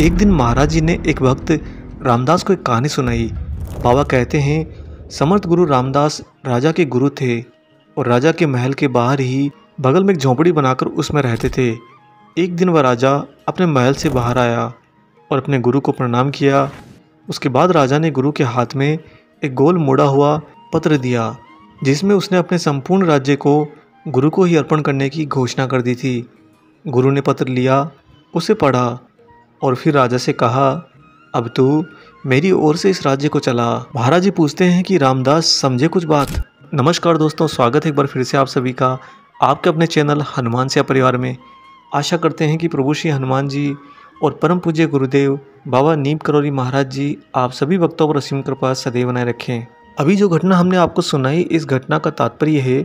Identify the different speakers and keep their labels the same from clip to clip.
Speaker 1: एक दिन महाराज जी ने एक वक्त रामदास को एक कहानी सुनाई। बाबा कहते हैं, समर्थ गुरु रामदास राजा के गुरु थे और राजा के महल के बाहर ही बगल में एक झोंपड़ी बनाकर उसमें रहते थे। एक दिन वह राजा अपने महल से बाहर आया और अपने गुरु को प्रणाम किया। उसके बाद राजा ने गुरु के हाथ में एक गोल मोड़ा हुआ पत्र दिया, जिसमें उसने अपने संपूर्ण राज्य को गुरु को ही अर्पण करने की घोषणा कर दी थी। गुरु ने पत्र लिया, उसे पढ़ा और फिर राजा से कहा, अब तू मेरी ओर से इस राज्य को चला। महाराज जी पूछते हैं कि रामदास समझे कुछ बात? नमस्कार दोस्तों, स्वागत है एक बार फिर से आप सभी का, आपके अपने चैनल हनुमान से परिवार में। आशा करते हैं कि प्रभु श्री हनुमान जी और परम पूज्य गुरुदेव बाबा नीम करोरी महाराज जी आप सभी वक्तों पर असीम कृपा सदैव बनाए रखें। अभी जो घटना हमने आपको सुनाई, इस घटना का तात्पर्य है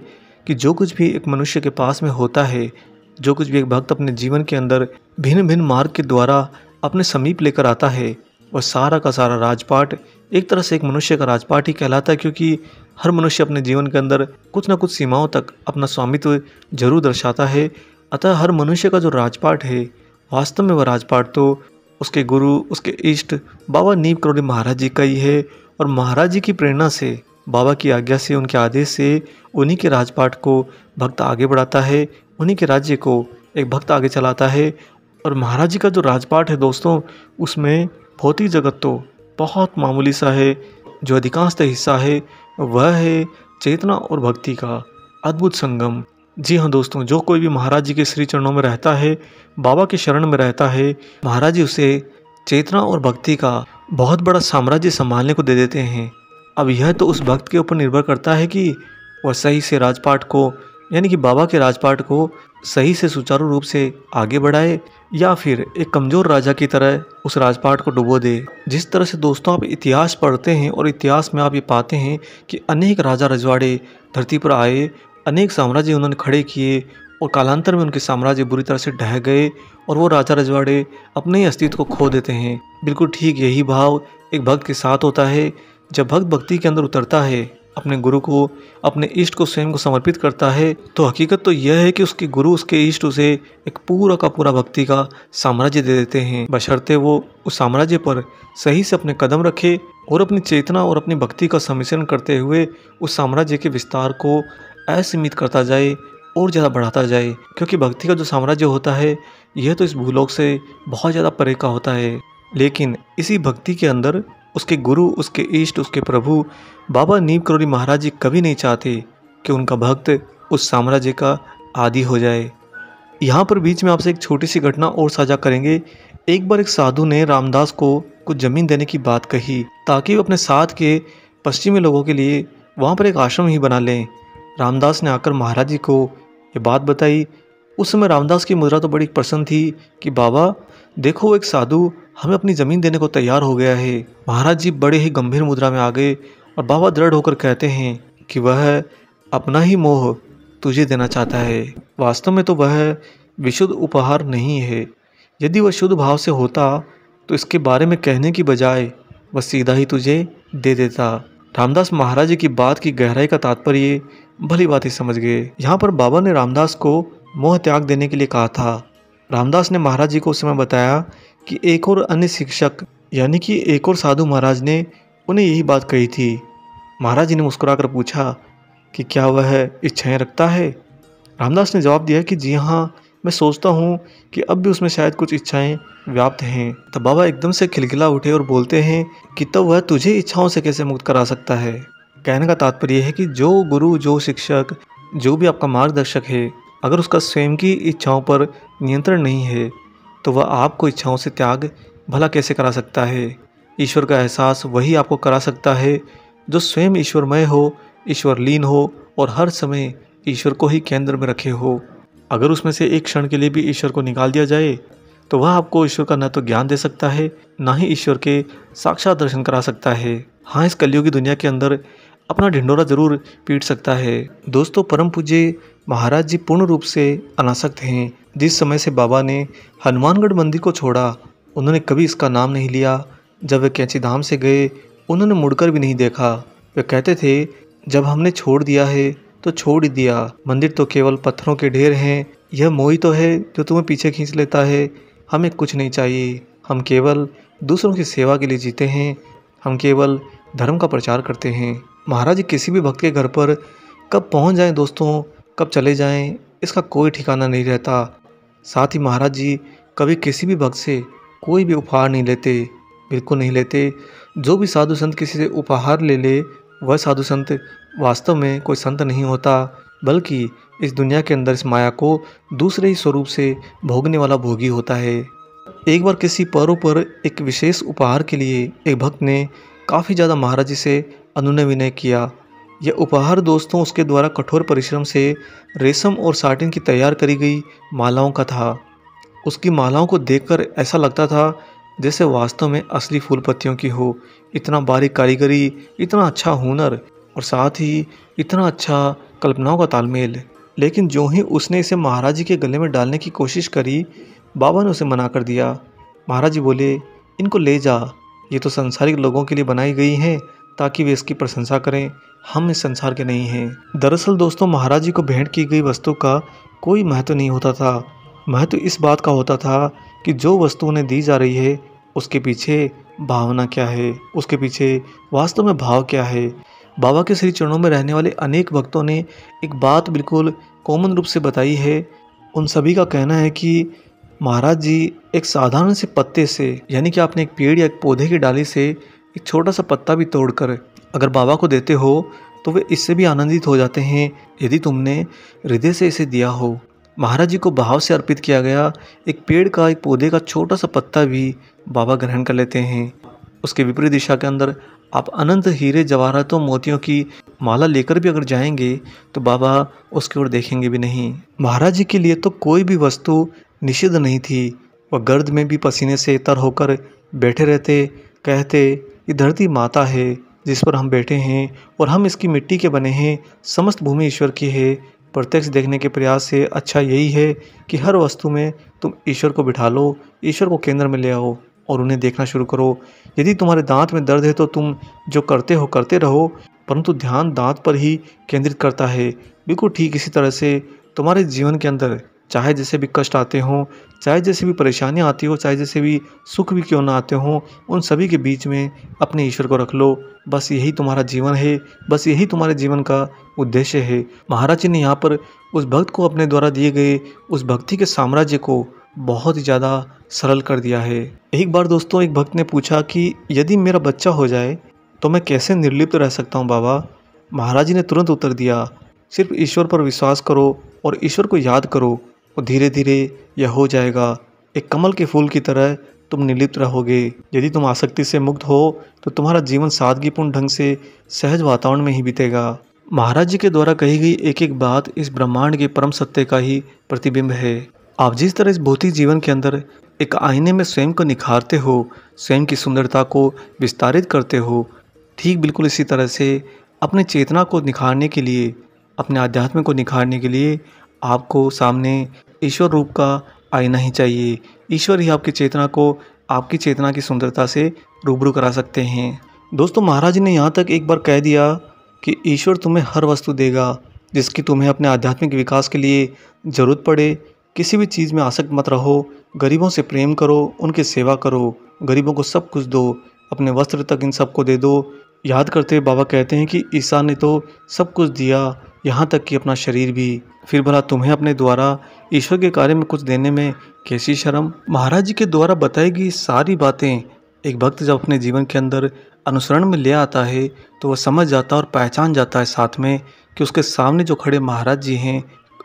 Speaker 1: कि जो कुछ भी एक मनुष्य के पास में होता है जो कुछ भी एक भक्त अपने जीवन के अंदर भिन्न भिन्न मार्ग के द्वारा अपने समीप लेकर आता है, वह सारा का सारा राजपाट एक तरह से एक मनुष्य का राजपाट ही कहलाता है क्योंकि हर मनुष्य अपने जीवन के अंदर कुछ ना कुछ सीमाओं तक अपना स्वामित्व ज़रूर दर्शाता है। अतः हर मनुष्य का जो राजपाट है, वास्तव में वह राजपाट तो उसके गुरु, उसके इष्ट बाबा नीम करोड़ी महाराज जी का ही है और महाराज जी की प्रेरणा से, बाबा की आज्ञा से, उनके आदेश से उन्हीं के राजपाट को भक्त आगे बढ़ाता है। उन्हीं के राज्य को एक भक्त आगे चलाता है। और महाराज जी का जो राजपाट है दोस्तों, उसमें भौतिक जगत तो बहुत मामूली सा है। जो अधिकांशतः हिस्सा है, वह है चेतना और भक्ति का अद्भुत संगम। जी हाँ दोस्तों, जो कोई भी महाराज जी के श्री चरणों में रहता है, बाबा के शरण में रहता है, महाराज जी उसे चेतना और भक्ति का बहुत बड़ा साम्राज्य संभालने को दे देते हैं। अब यह तो उस भक्त के ऊपर निर्भर करता है कि वह सही से राजपाट को यानी कि बाबा के राजपाट को सही से सुचारू रूप से आगे बढ़ाए या फिर एक कमज़ोर राजा की तरह उस राजपाट को डुबो दे। जिस तरह से दोस्तों आप इतिहास पढ़ते हैं और इतिहास में आप ये पाते हैं कि अनेक राजा रजवाड़े धरती पर आए, अनेक साम्राज्य उन्होंने खड़े किए और कालांतर में उनके साम्राज्य बुरी तरह से ढह गए और वो राजा रजवाड़े अपने ही अस्तित्व को खो देते हैं। बिल्कुल ठीक यही भाव एक भक्त के साथ होता है। जब भक्त भक्ति के अंदर उतरता है अपने गुरु को, अपने इष्ट को, स्वयं को समर्पित करता है तो हकीकत तो यह है कि उसके गुरु, उसके इष्ट उसे एक पूरा का पूरा भक्ति का साम्राज्य दे देते हैं। बशर्ते वो उस साम्राज्य पर सही से अपने कदम रखे और अपनी चेतना और अपनी भक्ति का सम्मिश्रण करते हुए उस साम्राज्य के विस्तार को असीमित करता जाए और ज़्यादा बढ़ाता जाए। क्योंकि भक्ति का जो साम्राज्य होता है, यह तो इस भूलोक से बहुत ज़्यादा परे का होता है। लेकिन इसी भक्ति के अंदर उसके गुरु, उसके इष्ट, उसके प्रभु, बाबा नीम करोड़ी महाराज जी कभी नहीं चाहते कि उनका भक्त उस साम्राज्य का आदि हो जाए। यहाँ पर बीच में आपसे एक छोटी सी घटना और साझा करेंगे। एक बार एक साधु ने रामदास को कुछ ज़मीन देने की बात कही ताकि वो अपने साथ के पश्चिमी लोगों के लिए वहाँ पर एक आश्रम ही बना लें। रामदास ने आकर महाराज जी को ये बात बताई। उस समय रामदास की मुद्रा तो बड़ी प्रसन्न थी कि, बाबा, देखो एक साधु हमें अपनी ज़मीन देने को तैयार हो गया है। महाराज जी बड़े ही गंभीर मुद्रा में आ गए और बाबा दृढ़ होकर कहते हैं कि वह अपना ही मोह तुझे देना चाहता है। वास्तव में तो वह विशुद्ध उपहार नहीं है। यदि वह शुद्ध भाव से होता तो इसके बारे में कहने की बजाय वह सीधा ही तुझे दे देता। रामदास महाराज जी की बात की गहराई का तात्पर्य भली बात ही समझ गए। यहाँ पर बाबा ने रामदास को मोह त्याग देने के लिए कहा था। रामदास ने महाराज जी को उस समय बताया कि एक और अन्य शिक्षक, यानी कि एक और साधु महाराज ने उन्हें यही बात कही थी। महाराज जी ने मुस्कुराकर पूछा कि क्या वह इच्छाएँ रखता है? रामदास ने जवाब दिया कि जी हाँ मैं सोचता हूँ कि अब भी उसमें शायद कुछ इच्छाएँ व्याप्त हैं। तब बाबा एकदम से खिलखिला उठे और बोलते हैं कि तब वह तुझे इच्छाओं से कैसे मुक्त करा सकता है? कहने का तात्पर्य है कि जो गुरु, जो शिक्षक, जो भी आपका मार्गदर्शक है, अगर उसका स्वयं की इच्छाओं पर नियंत्रण नहीं है तो वह आपको इच्छाओं से त्याग भला कैसे करा सकता है? ईश्वर का एहसास वही आपको करा सकता है, जो स्वयं ईश्वरमय हो ईश्वर लीन हो और हर समय ईश्वर को ही केंद्र में रखे हो। अगर उसमें से एक क्षण के लिए भी ईश्वर को निकाल दिया जाए तो वह आपको ईश्वर का न तो ज्ञान दे सकता है, ना ही ईश्वर के साक्षात दर्शन करा सकता है। हाँ इस कलियुगी दुनिया के अंदर अपना ढिंडोरा ज़रूर पीट सकता है। दोस्तों, परम पूज्य महाराज जी पूर्ण रूप से अनासक्त हैं। जिस समय से बाबा ने हनुमानगढ़ मंदिर को छोड़ा, उन्होंने कभी इसका नाम नहीं लिया। जब वे कैंची धाम से गए, उन्होंने मुड़कर भी नहीं देखा। वे कहते थे, जब हमने छोड़ दिया है तो छोड़ ही दिया। मंदिर तो केवल पत्थरों के ढेर हैं, यह मोही तो है जो तुम्हें पीछे खींच लेता है। हमें कुछ नहीं चाहिए। हम केवल दूसरों की सेवा के लिए जीते हैं। हम केवल धर्म का प्रचार करते हैं। महाराज किसी भी भक्त के घर पर कब पहुँच जाएँ दोस्तों? कब चले जाएँ? इसका कोई ठिकाना नहीं रहता। साथ ही महाराज जी, कभी किसी भी भक्त से कोई भी उपहार नहीं लेते, बिल्कुल नहीं लेते। जो भी साधु संत किसी से उपहार ले ले, वह साधु संत वास्तव में कोई संत नहीं होता, बल्कि इस दुनिया के अंदर इस माया को दूसरे ही स्वरूप से भोगने वाला भोगी होता है। एक बार किसी पर्व पर एक विशेष उपहार के लिए एक भक्त ने काफ़ी ज़्यादा महाराज जी से अनुनय विनय किया। यह उपहार दोस्तों उसके द्वारा कठोर परिश्रम से रेशम और साटिन की तैयार करी गई मालाओं का था। उसकी मालाओं को देखकर ऐसा लगता था जैसे वास्तव में असली फूल पत्तियों की हो। इतना बारीक कारीगरी, इतना अच्छा हुनर और साथ ही इतना अच्छा कल्पनाओं का तालमेल। लेकिन जो ही उसने इसे महाराज जी के गले में डालने की कोशिश करी, बाबा ने उसे मना कर दिया। महाराज जी बोले, इनको ले जा। ये तो संसारिक लोगों के लिए बनाई गई हैं। ताकि वे इसकी प्रशंसा करें। हम इस संसार के नहीं हैं। दरअसल दोस्तों, महाराज जी को भेंट की गई वस्तु का कोई महत्व नहीं होता था। महत्व इस बात का होता था कि जो वस्तु उन्हें दी जा रही है, उसके पीछे भावना क्या है? उसके पीछे वास्तव में भाव क्या है? बाबा के श्री चरणों में रहने वाले अनेक भक्तों ने एक बात बिल्कुल कॉमन रूप से बताई है। उन सभी का कहना है कि महाराज जी एक साधारण से पत्ते से, यानी कि आपने एक पेड़ या एक पौधे की डाली से एक छोटा सा पत्ता भी तोड़कर अगर बाबा को देते हो तो वे इससे भी आनंदित हो जाते हैं। यदि तुमने हृदय से इसे दिया हो, महाराज जी को भाव से अर्पित किया गया, एक पेड़ का, एक पौधे का छोटा सा पत्ता भी बाबा ग्रहण कर लेते हैं। उसके विपरीत दिशा के अंदर आप अनंत हीरे, जवाहरातों, मोतियों की माला लेकर भी अगर जाएँगे तो बाबा उसकी ओर देखेंगे भी नहीं। महाराज जी के लिए तो कोई भी वस्तु निषिद्ध नहीं थी। वह गर्द में भी पसीने से तर होकर बैठे रहते, कहते ये धरती माता है, जिस पर हम बैठे हैं और हम इसकी मिट्टी के बने हैं, समस्त भूमि ईश्वर की है। प्रत्यक्ष देखने के प्रयास से अच्छा यही है कि हर वस्तु में तुम ईश्वर को बिठा लो, ईश्वर को केंद्र में ले आओ और उन्हें देखना शुरू करो। यदि तुम्हारे दांत में दर्द है तो तुम जो करते हो करते रहो, परंतु ध्यान दांत पर ही केंद्रित करता है। बिल्कुल ठीक इसी तरह से तुम्हारे जीवन के अंदर चाहे जैसे भी कष्ट आते हों, चाहे जैसे भी परेशानियाँ आती हो, चाहे जैसे भी सुख भी क्यों ना आते हों, उन सभी के बीच में अपने ईश्वर को रख लो। बस यही तुम्हारा जीवन है, बस यही तुम्हारे जीवन का उद्देश्य है। महाराज जी ने यहाँ पर उस भक्त को अपने द्वारा दिए गए उस भक्ति के साम्राज्य को बहुत ही ज़्यादा सरल कर दिया है। एक बार दोस्तों, एक भक्त ने पूछा कि यदि मेरा बच्चा हो जाए तो मैं कैसे निर्लिप्त रह सकता हूँ बाबा? महाराज जी ने तुरंत उत्तर दिया, सिर्फ़ ईश्वर पर विश्वास करो और ईश्वर को याद करो। और धीरे धीरे यह हो जाएगा। एक कमल के फूल की तरह तुम निलिप्त रहोगे। यदि तुम आसक्ति से मुक्त हो तो तुम्हारा जीवन सादगीपूर्ण ढंग से सहज वातावरण में ही बीतेगा। महाराज जी के द्वारा कही गई एक एक बात इस ब्रह्मांड के परम सत्य का ही प्रतिबिंब है। आप जिस तरह इस भौतिक जीवन के अंदर एक आईने में स्वयं को निखारते हो, स्वयं की सुंदरता को विस्तारित करते हो, ठीक बिल्कुल इसी तरह से अपने चेतना को निखारने के लिए, अपने आध्यात्म को निखारने के लिए आपको सामने ईश्वर रूप का आईना ही चाहिए। ईश्वर ही आपकी चेतना को, आपकी चेतना की सुंदरता से रूबरू करा सकते हैं। दोस्तों, महाराज ने यहाँ तक एक बार कह दिया कि ईश्वर तुम्हें हर वस्तु देगा, जिसकी तुम्हें अपने आध्यात्मिक विकास के लिए ज़रूरत पड़े। किसी भी चीज़ में आसक्त मत रहो, गरीबों से प्रेम करो, उनकी सेवा करो, गरीबों को सब कुछ दो, अपने वस्त्र तक इन सबको दे दो। याद करते बाबा कहते हैं कि ईसा ने तो सब कुछ दिया यहाँ तक कि अपना शरीर भी। फिर भला तुम्हें अपने द्वारा, ईश्वर के कार्य में कुछ देने में कैसी शर्म? महाराज जी के द्वारा बताई गई सारी बातें एक भक्त जब अपने जीवन के अंदर अनुसरण में ले आता है तो वह समझ जाता है और पहचान जाता है साथ में कि उसके सामने जो खड़े महाराज जी हैं,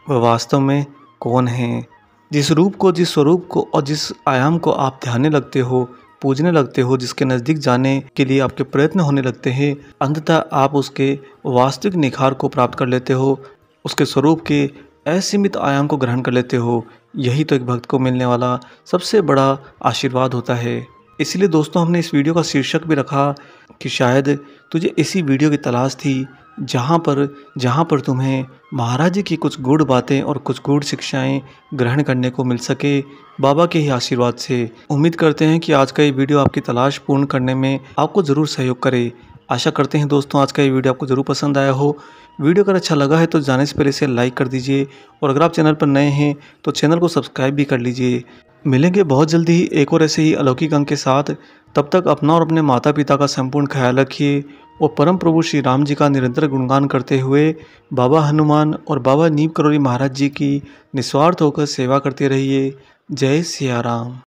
Speaker 1: वह वास्तव में कौन हैं। जिस रूप को, जिस स्वरूप को और जिस आयाम को आप ध्यान लगते हो पूजने लगते हो, जिसके नज़दीक जाने के लिए आपके प्रयत्न होने लगते हैं, अंततः आप उसके वास्तविक निखार को प्राप्त कर लेते हो, उसके स्वरूप के असीमित आयाम को ग्रहण कर लेते हो। यही तो एक भक्त को मिलने वाला सबसे बड़ा आशीर्वाद होता है। इसलिए दोस्तों, हमने इस वीडियो का शीर्षक भी रखा कि शायद तुझे इसी वीडियो की तलाश थी जहाँ पर जहाँ पर तुम्हें महाराज जी की कुछ गुड़ बातें और कुछ गुड़ शिक्षाएँ ग्रहण करने को मिल सके, बाबा के ही आशीर्वाद से। उम्मीद करते हैं कि आज का ये वीडियो आपकी तलाश पूर्ण करने में आपको ज़रूर सहयोग करे। आशा करते हैं दोस्तों, आज का ये वीडियो आपको ज़रूर पसंद आया हो। वीडियो अगर अच्छा लगा है तो जाने से पहले इसे लाइक कर दीजिए और अगर आप चैनल पर नए हैं तो चैनल को सब्सक्राइब भी कर लीजिए। मिलेंगे बहुत जल्दी ही एक और ऐसे ही अलौकिक अंक के साथ। तब तक अपना और अपने माता पिता का संपूर्ण ख्याल रखिए। और परम प्रभु श्री राम जी का निरंतर गुणगान करते हुए बाबा हनुमान और बाबा नीम करोली महाराज जी की निस्वार्थ होकर सेवा करते रहिए। जय सिया राम।